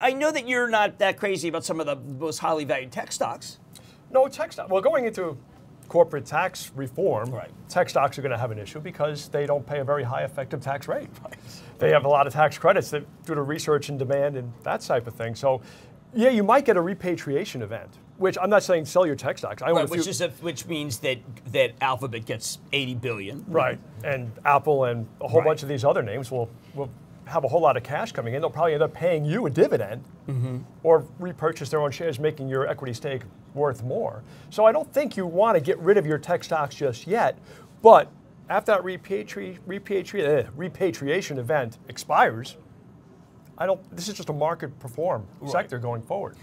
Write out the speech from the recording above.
I know that you're not that crazy about some of the most highly valued tech stocks. No, tech stocks. Well, going into corporate tax reform, Right. tech stocks are going to have an issue because they don't pay a very high effective tax rate. They have a lot of tax credits that due to research and demand and that type of thing. So, yeah, you might get a repatriation event, which I'm not saying sell your tech stocks. I Right, which is a, which means that that Alphabet gets 80 billion. Right, and Apple and a whole Right. bunch of these other names will, will have a whole lot of cash coming in. They'll probably end up paying you a dividend or repurchase their own shares, making your equity stake worth more. So I don't think you want to get rid of your tech stocks just yet, but after that repatri- repatri- eh, repatriation event expires, I don't. This is just a market perform sector going forward.